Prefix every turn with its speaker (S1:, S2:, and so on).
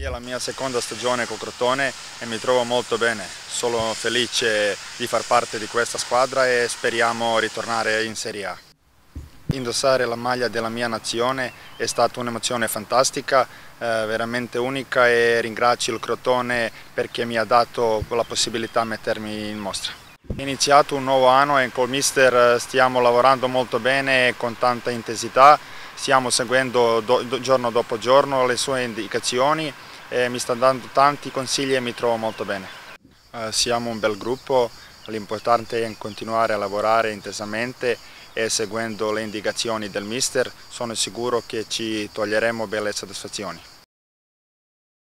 S1: È la mia seconda stagione con Crotone e mi trovo molto bene. Sono felice di far parte di questa squadra e speriamo ritornare in Serie A. Indossare la maglia della mia nazione è stata un'emozione fantastica, eh, veramente unica e ringrazio il Crotone perché mi ha dato la possibilità di mettermi in mostra. È iniziato un nuovo anno e col mister stiamo lavorando molto bene con tanta intensità, stiamo seguendo do, do, giorno dopo giorno le sue indicazioni e mi sta dando tanti consigli e mi trovo molto bene. Eh, siamo un bel gruppo, l'importante è continuare a lavorare intensamente e seguendo le indicazioni del mister sono sicuro che ci toglieremo belle soddisfazioni.